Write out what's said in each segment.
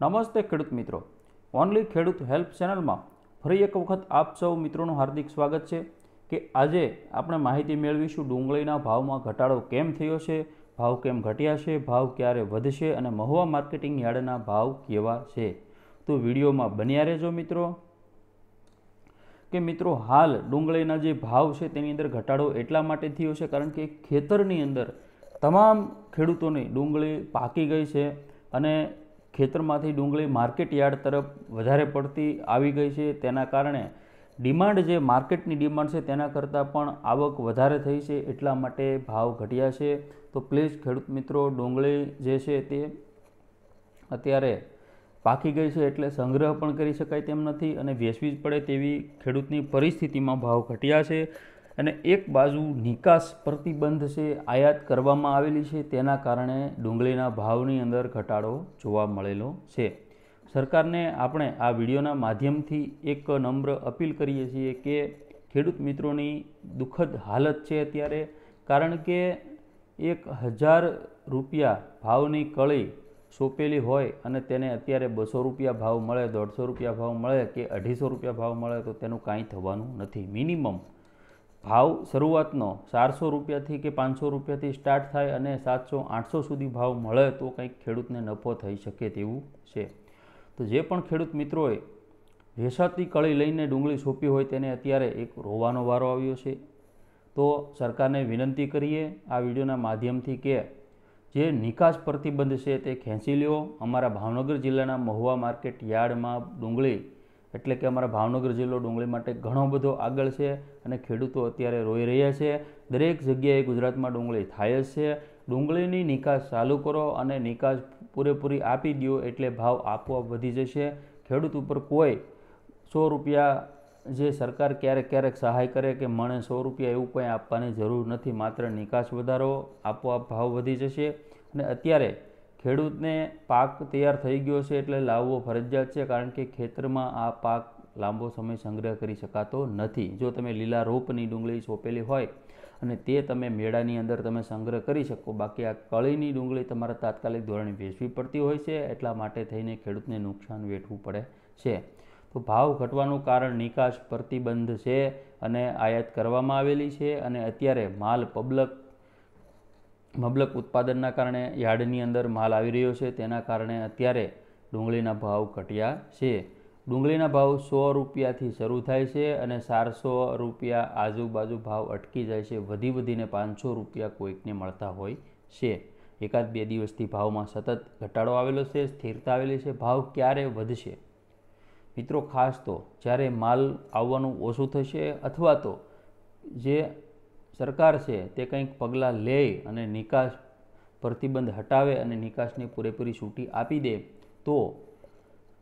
નમસ્તે ખેડૂત મિત્રો. ઓનલી ખેડૂત હેલ્પ ચેનલમાં ફરી એક વખત આપ સૌ મિત્રોનું હાર્દિક સ્વાગત છે કે આજે આપણે માહિતી મેળવીશું ડુંગળીના ભાવમાં ઘટાડો કેમ થયો છે, ભાવ કેમ ઘટ્યા છે, ભાવ ક્યારે વધશે અને મહુવા માર્કેટિંગ યાર્ડના ભાવ કેવા છે. તો વિડીયોમાં બન્યા રહેજો મિત્રો. કે મિત્રો, હાલ ડુંગળીના જે ભાવ છે તેની અંદર ઘટાડો એટલા માટે થયો છે કારણ કે ખેતરની અંદર તમામ ખેડૂતોની ડુંગળી પાકી ગઈ છે અને ખેતરમાંથી ડુંગળી માર્કેટ યાર્ડ તરફ વધારે પડતી આવી ગઈ છે. તેના કારણે ડિમાન્ડ જે માર્કેટની ડિમાન્ડ છે તેના કરતાં પણ આવક વધારે થઈ છે, એટલા માટે ભાવ ઘટ્યા છે. તો પ્લીઝ ખેડૂત મિત્રો, ડુંગળી જે છે તે અત્યારે પાકી ગઈ છે એટલે સંગ્રહ પણ કરી શકાય તેમ નથી અને વેચવી જ પડે તેવી ખેડૂતની પરિસ્થિતિમાં ભાવ ઘટ્યા છે. અને એક બાજુ નિકાસ પ્રતિબંધ છે, આયાત કરવામાં આવેલી છે. તેના કારણે ડુંગળીના ભાવની અંદર ઘટાડો જોવા મળેલો છે. સરકારને આપણે આ વિડીયોના માધ્યમથી એક નમ્ર અપીલ કરીએ છીએ કે ખેડૂત મિત્રોની દુઃખદ હાલત છે અત્યારે, કારણ કે એક હજાર રૂપિયા ભાવની કળી સોંપેલી હોય અને તેને અત્યારે બસો રૂપિયા ભાવ મળે, દોઢસો રૂપિયા ભાવ મળે કે અઢીસો રૂપિયા ભાવ મળે તો તેનું કાંઈ થવાનું નથી. મિનિમમ ભાવ શરૂઆતનો ચારસો રૂપિયાથી કે પાંચસો રૂપિયાથી સ્ટાર્ટ થાય અને સાતસો, આઠસો સુધી ભાવ મળે તો કંઈક ખેડૂતને નફો થઈ શકે તેવું છે. તો જે પણ ખેડૂત મિત્રોએ વેસાતી કળી લઈને ડુંગળી સોંપી હોય તેને અત્યારે એક રોવાનો વારો આવ્યો છે. તો સરકારને વિનંતી કરીએ આ વિડીયોના માધ્યમથી કે જે નિકાસ પ્રતિબંધ છે તે ખેંચી લ્યો. અમારા ભાવનગર જિલ્લાના મહુવા માર્કેટ યાર્ડમાં ડુંગળી એટલે કે અમારા ભાવનગર જિલ્લો ડુંગળી માટે ઘણો બધો આગળ છે અને ખેડૂતો અત્યારે રોઈ રહ્યા છે. દરેક જગ્યાએ ગુજરાતમાં ડુંગળી થાય જ છે. ડુંગળીની નિકાસ ચાલુ કરો અને નિકાસ પૂરેપૂરી આપી દો એટલે ભાવ આપોઆપ વધી જશે. ખેડૂત ઉપર કોઈ સો રૂપિયા જે સરકાર ક્યારેક ક્યારેક સહાય કરે કે મને સો રૂપિયા એવું કંઈ આપવાની જરૂર નથી. માત્ર નિકાસ વધારો, આપોઆપ ભાવ વધી જશે. અને અત્યારે ખેડૂતને પાક તૈયાર થઈ ગયો છે એટલે લાવવો ફરજિયાત છે, કારણ કે ખેતરમાં આ પાક લાંબો સમય સંગ્રહ કરી શકાતો નથી. જો તમે લીલા રોપની ડુંગળી સોંપેલી હોય અને તે તમે મેળાની અંદર તમે સંગ્રહ કરી શકો, બાકી આ કળીની ડુંગળી તમારે તાત્કાલિક ધોરણે વેચવી પડતી હોય છે, એટલા માટે થઈને ખેડૂતને નુકસાન વેઠવું પડે છે. તો ભાવ ઘટવાનું કારણ નિકાસ પ્રતિબંધ છે અને આયાત કરવામાં આવેલી છે અને અત્યારે માલ પબલક મબલક ઉત્પાદનના કારણે યાર્ડની અંદર માલ આવી રહ્યો છે. તેના કારણે અત્યારે ડુંગળીના ભાવ ઘટ્યા છે. ડુંગળીના ભાવ સો રૂપિયાથી શરૂ થાય છે અને ચારસો રૂપિયા આજુબાજુ ભાવ અટકી જાય છે. વધી વધીને પાંચસો રૂપિયા કોઈકને મળતા હોય છે. એકાદ બે દિવસથી ભાવમાં સતત ઘટાડો આવેલો છે, સ્થિરતા આવેલી છે. ભાવ ક્યારે વધશે? મિત્રો, ખાસ તો જ્યારે માલ આવવાનું ઓછું થશે અથવા તો જે સરકાર છે, તે કંઈક પગલાં લે અને નિકાસ પ્રતિબંધ હટાવે અને નિકાસની પૂરેપૂરી છૂટી આપી દે, તો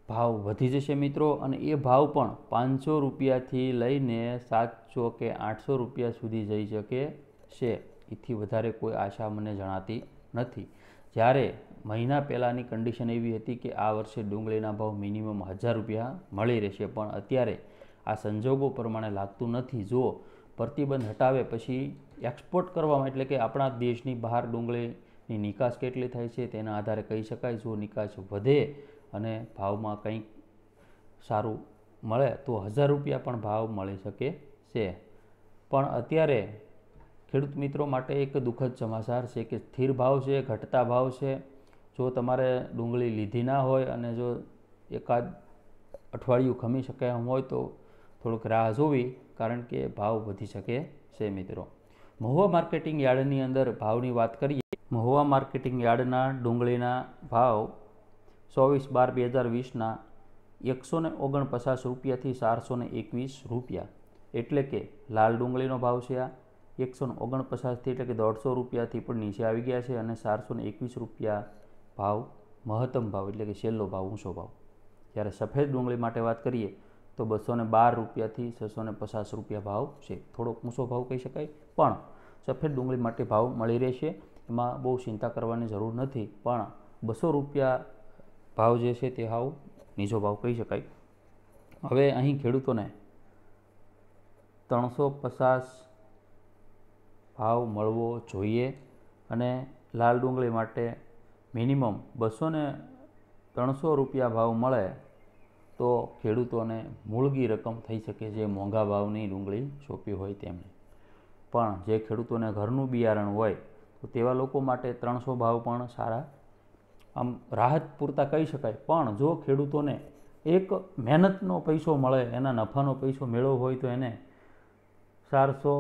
ભાવ વધી જશે મિત્રો. અને એ ભાવ પણ પાંચસો રૂપિયાથી લઈને સાતસો કે આઠસો રૂપિયા સુધી જઈ શકે છે. એથી વધારે કોઈ આશા મને જણાતી નથી. જ્યારે મહિના પહેલાંની કન્ડિશન એવી હતી કે આ વર્ષે ડુંગળીના ભાવ મિનિમમ હજાર રૂપિયા મળી રહેશે, પણ અત્યારે આ સંજોગો પ્રમાણે લાગતું નથી. જો પ્રતિબંધ હટાવે પછી એક્સપોર્ટ કરવામાં એટલે કે આપણા દેશની બહાર ડુંગળીની નિકાસ કેટલી થાય છે તેના આધારે કહી શકાય, જો નિકાસ વધે અને ભાવમાં કંઈક સારું મળે તો હજાર રૂપિયા પણ ભાવ મળી શકે છે. પણ અત્યારે ખેડૂત મિત્રો માટે એક દુઃખદ સમાચાર છે કે સ્થિર ભાવ છે, ઘટતા ભાવ છે. જો તમારે ડુંગળી લીધી ના હોય અને જો એકાદ અઠવાડિયું ખમી શકે એમ હોય તો થોડુંક રાહ જોવી, કારણ કે ભાવ વધી શકે છે મિત્રો. મહુવા માર્કેટિંગ યાર્ડની અંદર ભાવની વાત કરીએ, મહુવા માર્કેટિંગ યાર્ડના ડુંગળીના ભાવ ચોવીસ બાર બે હજાર વીસના એકસો ને ઓગણપચાસ રૂપિયાથી ચારસો ને એકવીસ રૂપિયા. એટલે કે લાલ ડુંગળીનો ભાવ છે આ. એકસો ને ઓગણપચાસથી એટલે કે દોઢસો રૂપિયાથી પણ નીચે આવી ગયા છે અને ચારસો ને એકવીસ રૂપિયા ભાવ મહત્તમ ભાવ, એટલે કે છેલ્લો ભાવ, ઊંચો ભાવ. જ્યારે સફેદ ડુંગળી માટે વાત કરીએ તો બસો ને બાર રૂપિયાથી છસો ને પચાસ રૂપિયા ભાવ છે. થોડોક ઊંચો ભાવ કહી શકાય, પણ સફેદ ડુંગળી માટે ભાવ મળી રહેશે. એમાં બહુ ચિંતા કરવાની જરૂર નથી, પણ બસો રૂપિયા ભાવ જે છે તે હાવ નીચો ભાવ કહી શકાય. હવે અહીં ખેડૂતોને ત્રણસો પચાસ ભાવ મળવો જોઈએ અને લાલ ડુંગળી માટે મિનિમમ બસો ત્રણસો રૂપિયા ભાવ મળે તો ખેડૂતોને મૂળગી રકમ થઈ શકે જે મોંઘા ભાવની ડુંગળી સોંપી હોય તેમણે પણ જે ખેડૂતોને ઘરનું બિયારણ હોય, તો તેવા લોકો માટે ત્રણસો ભાવ પણ સારા. આમ રાહત પૂરતા કહી શકાય, પણ જો ખેડૂતોને એક મહેનતનો પૈસો મળે, એના નફાનો પૈસો મેળવવો હોય, તો એને ચારસો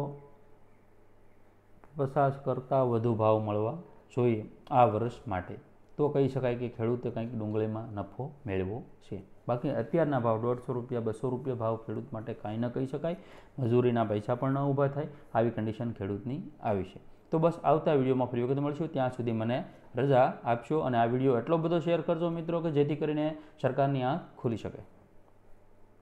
પચાસ કરતાં વધુ ભાવ મળવા જોઈએ આ વર્ષ માટે. તો કહી શકાય કે ખેડૂતે કંઈક ડુંગળીમાં નફો મેળવ્યો છે. બાકી અત્યારના ભાવ દોઢસો રૂપિયા, બસો રૂપિયા ભાવ ખેડૂત માટે કાંઈ ન કહી શકાય. મજૂરીના પૈસા પણ ન ઊભા થાય. આવી કન્ડિશન ખેડૂતની આવી છે. તો બસ આવતા વિડીયોમાં ફરી વખત મળશું. ત્યાં સુધી મને રજા આપશો અને આ વીડિયો એટલો બધો શેર કરજો મિત્રો કે જેથી કરીને સરકારની આંખ ખુલી શકે.